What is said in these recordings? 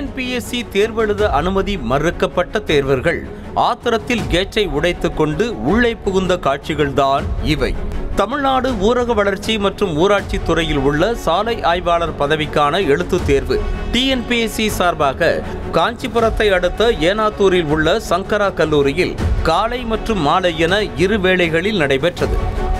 TNPSC தேர்வெழுத அனுமதி மறுக்கப்பட்ட தேர்வர்கள் ஆத்திரத்தில் கேட்டை உடைத்துக் கொண்டு உள்ளே புகுந்த காட்சிகள்தான் இவை. தமிழ்நாடு ஊரக வளர்ச்சி மற்றும் ஊராட்சி துறையில் உள்ள சாலை ஆய்வாளர் பதவிக்கான எழுத்துத் தேர்வு. டிஎன்பிஎஸ்சி சார்பாக காஞ்சிபுரத்தை அடுத்த ஏனாத்தூரில் உள்ள சங்கரா கல்லூரியில் காலை மற்றும் மாலை என இரு வேளைகளில் நடைபெற்றது.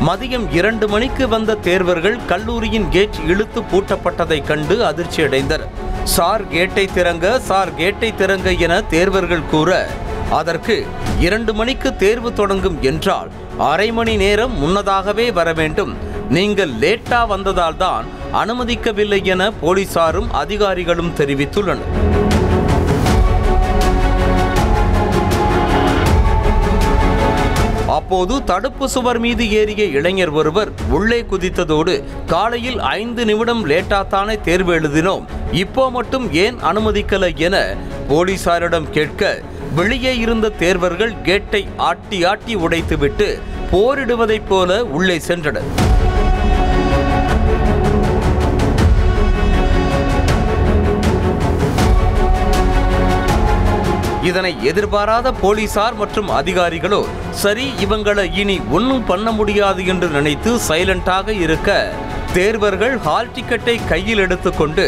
மதியம் இரண்டு மணிக்கு வந்த தேர்வர்கள் கல்லூரியின் கேட் இழுத்து பூட்டப்பட்டதைக் கண்டு அதிர்ச்சியடைந்தனர். சார் கேட்டை திறங்க சார் கேட்டை திறங்க என தேர்வர்கள் கூற அதற்கு இரண்டு மணிக்கு தேர்வு தொடங்கும் என்றால் அரை மணி நேரம் முன்னதாகவே வர வேண்டும். நீங்கள் லேட்டா வந்ததால் தான் அனுமதிக்கவில்லை என போலீசாரும் அதிகாரிகளும் தெரிவித்துள்ளனர். அப்போது தடுப்பு சுவர் மீது ஏறிய இளைஞர் ஒருவர் உள்ளே குதித்ததோடு காலையில் ஐந்து நிமிடம் லேட்டாத்தானே தேர்வு எழுதினோம். இப்போ மட்டும் ஏன் அனுமதிக்கல என போலீசாரிடம் கேட்க வெளியே இருந்த தேர்வர்கள் கேட்டை ஆட்டி ஆட்டி உடைத்துவிட்டு போரிடுவதைப் போல உள்ளே சென்றனர். இதனை எதிர்பாராத போலீசார் மற்றும் அதிகாரிகளோ சரி இவங்களை இனி ஒன்றும் பண்ண முடியாது என்று நினைத்து சைலண்டாக இருக்க தேர்வர்கள் ஹால் டிக்கெட்டை கையில் எடுத்துக்கொண்டு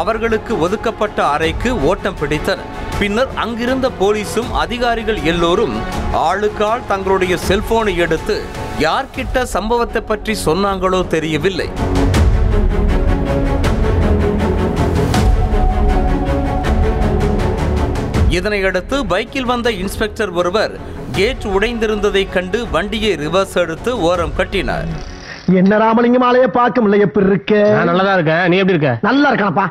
அவர்களுக்கு ஒதுக்கப்பட்ட அறைக்கு ஓட்டம் பிடித்தனர். பின்னர் அங்கிருந்த போலீசும் அதிகாரிகள் எல்லோரும் ஆளுக்கால் தங்களுடைய செல்போனை எடுத்து யார்கிட்ட சம்பவத்தை பற்றி சொன்னாங்களோ தெரியவில்லை. இதனையடுத்து பைக்கில் வந்த இன்ஸ்பெக்டர் ஒருவர் கேட் உடைந்திருந்ததைக் கண்டு வண்டியை ரிவர்ஸ் எடுத்து ஓரம் கட்டினார். என்ன ராமலிங்கம் ஆலைய பார்க்க முடியல எப்படி இருக்க? நான் நல்லதா இருக்கேன். நீ எப்படி இருக்க? நல்லா இருக்கானப்பா.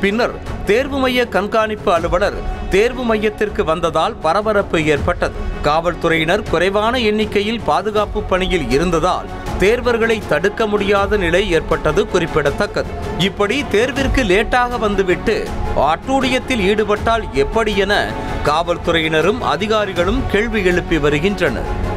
பின்னர் தேர்வு மைய கண்காணிப்பு அலுவலர் தேர்வு மையத்திற்கு வந்ததால் பரபரப்பு ஏற்பட்டது. காவல்துறையினர் குறைவான எண்ணிக்கையில் பாதுகாப்பு பணியில் இருந்ததால் தேர்வர்களை தடுக்க முடியாத நிலை ஏற்பட்டது குறிப்பிடத்தக்கது. இப்படி தேர்விற்கு லேட்டாக வந்துவிட்டு அட்டூழியத்தில் ஈடுபட்டால் எப்படி என காவல்துறையினரும் அதிகாரிகளும் கேள்வி எழுப்பி வருகின்றனர்.